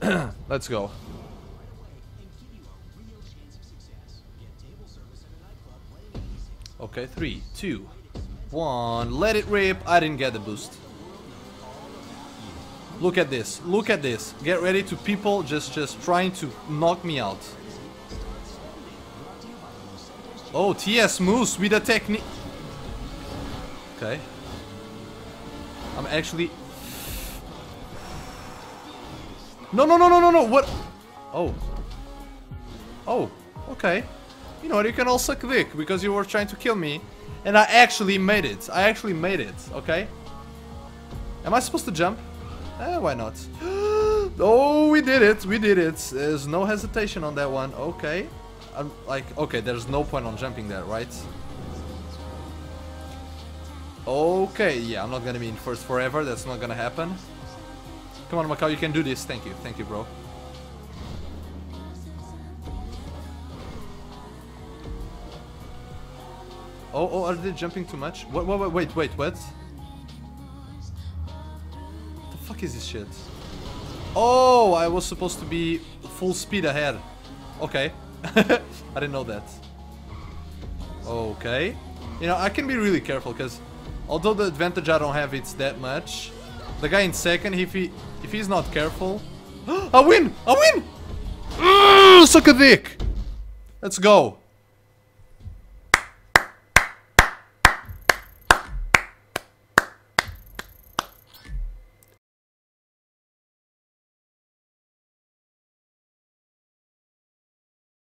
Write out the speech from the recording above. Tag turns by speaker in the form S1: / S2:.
S1: Let's go. Okay, three, two, one. Let it rip. I didn't get the boost. Look at this. Look at this. Get ready to people just just trying to knock me out. Oh, TS Moose with a technique. Okay. I'm actually... No, no, no, no, no, no, what? Oh. Oh, okay. You know what, you can all suck dick because you were trying to kill me. And I actually made it. I actually made it, okay? Am I supposed to jump? Eh, why not? oh, we did it. We did it. There's no hesitation on that one. Okay. I'm like, okay, there's no point on jumping there, right? Okay, yeah, I'm not gonna be in first forever. That's not gonna happen. Come on, Macau, you can do this. Thank you. Thank you, bro. Oh, oh, are they jumping too much? What, what, wait, wait, what? The fuck is this shit? Oh, I was supposed to be full speed ahead. Okay. I didn't know that. Okay. You know, I can be really careful because although the advantage I don't have it's that much, the guy in second, if he if he's not careful, I win! I win! suck a dick! Let's go.